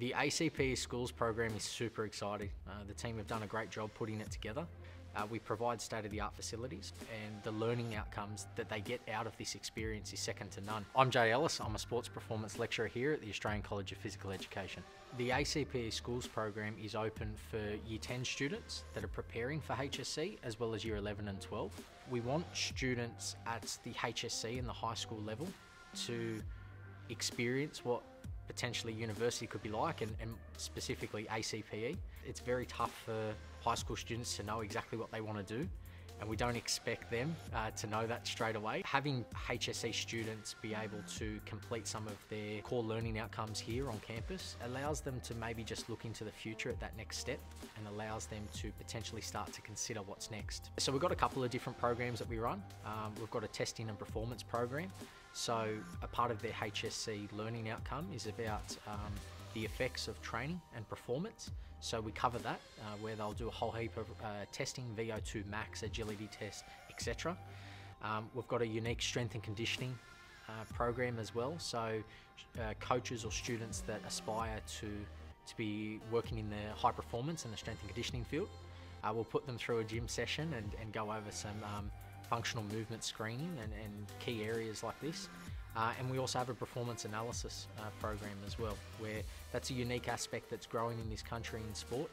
The ACPE Schools program is super exciting. Uh, the team have done a great job putting it together. Uh, we provide state-of-the-art facilities and the learning outcomes that they get out of this experience is second to none. I'm Jay Ellis, I'm a sports performance lecturer here at the Australian College of Physical Education. The ACPE Schools program is open for Year 10 students that are preparing for HSC as well as Year 11 and 12. We want students at the HSC and the high school level to experience what potentially university could be like and, and, specifically ACPE. It's very tough for high school students to know exactly what they want to do and we don't expect them uh, to know that straight away. Having HSC students be able to complete some of their core learning outcomes here on campus allows them to maybe just look into the future at that next step and allows them to potentially start to consider what's next. So we've got a couple of different programs that we run. Um, we've got a testing and performance program. So a part of their HSC learning outcome is about um, the effects of training and performance. So we cover that, uh, where they'll do a whole heap of uh, testing, VO2 max, agility test, etc. Um, we've got a unique strength and conditioning uh, program as well. So uh, coaches or students that aspire to, to be working in the high performance and the strength and conditioning field, uh, we'll put them through a gym session and, and go over some um, functional movement screening and, and key areas like this. Uh, and we also have a performance analysis uh, program as well, where that's a unique aspect that's growing in this country in sport.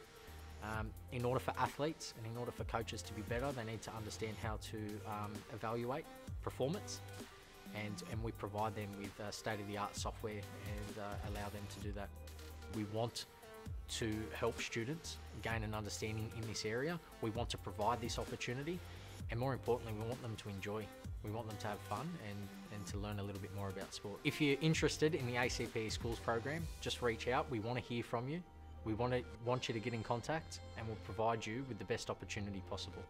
Um, in order for athletes and in order for coaches to be better, they need to understand how to um, evaluate performance, and, and we provide them with uh, state-of-the-art software and uh, allow them to do that. We want to help students gain an understanding in this area. We want to provide this opportunity, and more importantly, we want them to enjoy. We want them to have fun and, and to learn a little bit more about sport. If you're interested in the ACP Schools program, just reach out. We want to hear from you. We want, to, want you to get in contact and we'll provide you with the best opportunity possible.